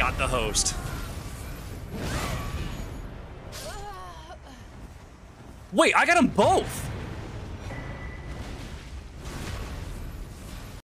got the host. Wait, I got them both.